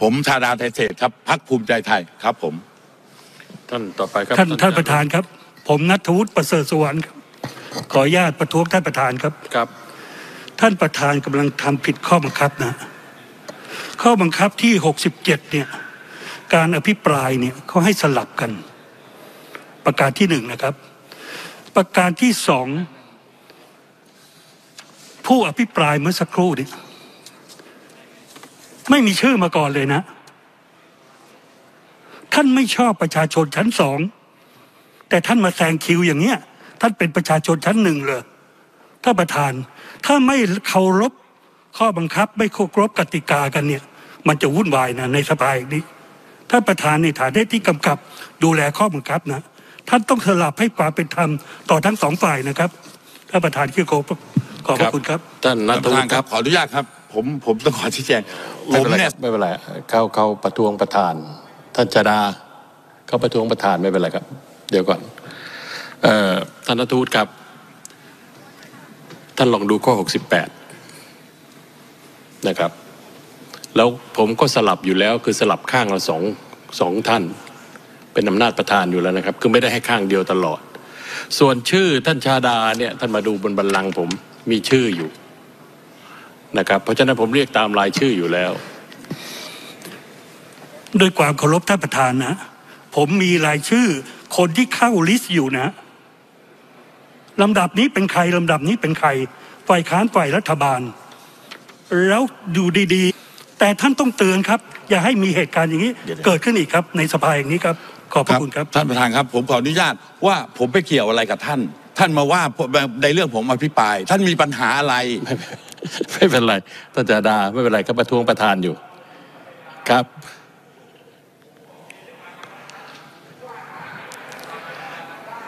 ผมชาดาไทยเศรษฐ์ครับพักภูมิใจไทยครับผม ท่านต่อไปครับท่านท่านประธานครับ ผมนัทวุฒิประเสริฐสวรรค์ครับขออนุญาตประท้วงท่านประธานครับครับ ท่านประธานกำลังทำผิดข้อบังคับนะ ข้อบังคับที่67เนี่ย การอภิปรายเนี่ยเขาให้สลับกัน ประการที่หนึ่งนะครับ ประการที่สองผู้อภิปรายเมื่อสักครู่เนี่ย ไม่มีชื่อมาก่อนเลยนะ ท่านไม่ชอบประชาชนชั้นสอง แต่ท่านมาแซงคิวอย่างเนี้ย ท่านเป็นประชาชนชั้นหนึ่งเลยท่านประธาน ถ้าไม่เคารพข้อบังคับ ไม่เคารพกติกากันเนี่ย มันจะวุ่นวายนะในสภาอย่างนี้ท่านประธานในฐานะที่กำกับ ดูแลข้อบังคับนะท่านต้องสลับให้ความเป็นธรรมต่อทั้งสองฝ่ายนะครับท่านประธานที่เคารพขอบพระคุณครับท่านนัท่านทประวุธานฒิคครัรับบขออนุญาตครับ ผมผมต้องขอชี้แจงผมเนี่ยไม่เป็นไรเขาเขาประท้วงประธาน ท่านจดาเข้าประท้วงประธานไม่เป็นไรครับ เดี๋ยวก่อนเอ่อท่านทวุฒิครับ ท่านลองดูข้อ68นะครับ แล้วผมก็สลับอยู่แล้วคือสลับข้างละสองสองท่าน เป็นอำนาจประธานอยู่แล้วนะครับ คือไม่ได้ให้ข้างเดียวตลอด ส่วนชื่อท่านชาดาเนี่ยท่านมาดูบนบัลลังก์ผมมีชื่ออยู่ นะครับ เพราะฉะนั้นผมเรียกตามรายชื่ออยู่แล้ว ด้วยความเคารพท่านประธานนะ ผมมีรายชื่อ คนที่เข้าลิสต์อยู่นะลำดับนี้เป็นใครลำดับนี้เป็นใครฝ่ายค้านฝ่ายรัฐบาล แล้วดูดีๆ แต่ท่านต้องเตือนครับ อย่าให้มีเหตุการณ์อย่างนี้เดี๋ยวๆเกิดขึ้นอีกครับ ในสภาอย่างนี้ครับขอบพระคุณครับท่านประธานครับ ผมขออนุญาตว่าผมไปเกี่ยวอะไรกับท่าน ท่านมาว่าผมในเรื่องผมอภิปราย ท่านมีปัญหาอะไร ไม่เป็นไรท่านจาดาไม่เป็นไรก็ประท้วงประธานอยู่ครับ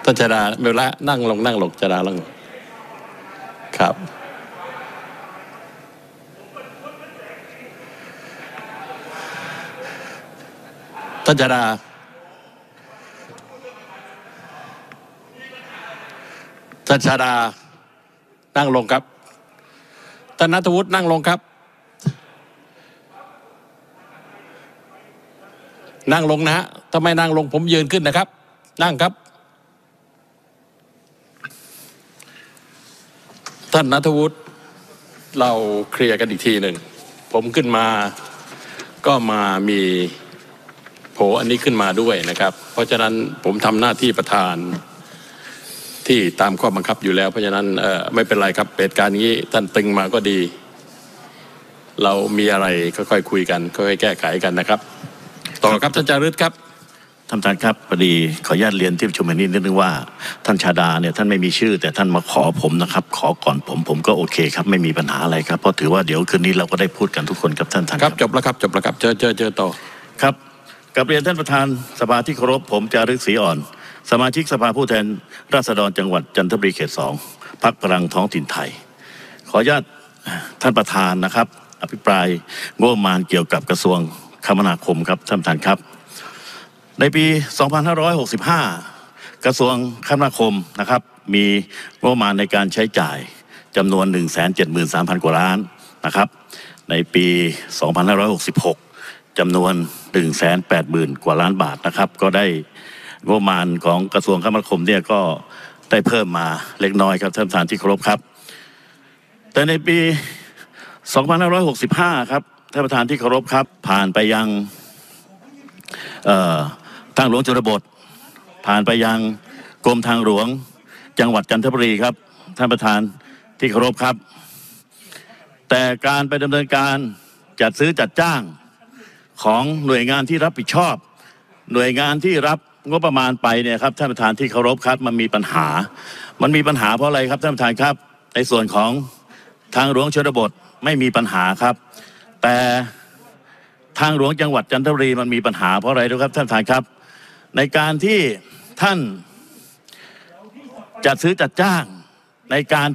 ท่านจาดาไม่เป็นไรนั่งลงนั่งลงจาดาลงครับ ท่านจาดาท่านชาดานั่งลงครับ ท่านนัทวุฒินั่งลงครับ นั่งลงนะฮะถ้าไม่นั่งลงผมยืนขึ้นนะครับ นั่งครับ ท่านนัทวุฒิเราเคลียร์กันอีกทีหนึ่ง ผมขึ้นมาก็มามีโผอันนี้ขึ้นมาด้วยนะครับ เพราะฉะนั้นผมทำหน้าที่ประธาน ที่ตามข้อบังคับอยู่แล้ว เพราะฉะนั้นเอ่อไม่เป็นไรครับเหตุการณ์นี้ท่านตึงมาก็ดี เรามีอะไรค่อยๆคุยกันค่อยๆแก้ไขกันนะครับ ต่อครับท่านจารึกครับท่านประธานครับพอดีขออนุญาตเรียนที่ประชุมแห่งนี้นิดนึงว่าท่านชาดาเนี่ยท่านไม่มีชื่อ แต่ท่านมาขอผมนะครับ ขอก่อนผมผมก็โอเคครับไม่มีปัญหาอะไรครับเพราะถือว่าเดี๋ยวคืนนี้เราก็ได้พูดกันทุกคนครับท่านท่านครับจบแล้วครับจบแล้วครับเจอเจอเจอต่อครับกับเรียนท่านประธานสภาที่เคารพผมจารึกศรีอ่อน สมาชิกสภาผู้แทนราษฎรจังหวัดจันทบุรีเขตสองพักพลังท้องถิ่นไทย ขออนุญาตท่านประธานนะครับ อภิปรายงบประมาณเกี่ยวกับกระทรวงคมนาคมครับท่านประธานครับ ในปี 2565 กระทรวงคมนาคมนะครับ มีงบประมาณในการใช้จ่ายจำนวน 173,000 กว่าล้านนะครับ ในปี 2566จำนวน 180,000 กว่าล้านบาทนะครับ ก็ได้ งบประมาณของกระทรวงคมนาคมเนี่ยก็ได้เพิ่มมาเล็กน้อยครับท่านประธานที่เคารพครับ แต่ในปี 2565 ครับท่านประธานที่เคารพครับ ผ่านไปยังทางหลวงชนบท ผ่านไปยังกรมทางหลวงจังหวัดจันทบุรีครับ ท่านประธานที่เคารพครับ แต่การไปดำเนินการจัดซื้อจัดจ้างของหน่วยงานที่รับผิดชอบ หน่วยงานที่รับ งบประมาณไปเนี่ยครับท่านประธานที่เคารพครับ มันมีปัญหา มันมีปัญหาเพราะอะไรครับท่านประธานครับ ในส่วนของทางหลวงชนบทไม่มีปัญหาครับ แต่ทางหลวงจังหวัดจันทบุรีมันมีปัญหาเพราะอะไรรู้ครับท่านประธานครับ ในการที่ท่านจัดซื้อจัดจ้างในการ